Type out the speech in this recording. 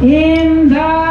in the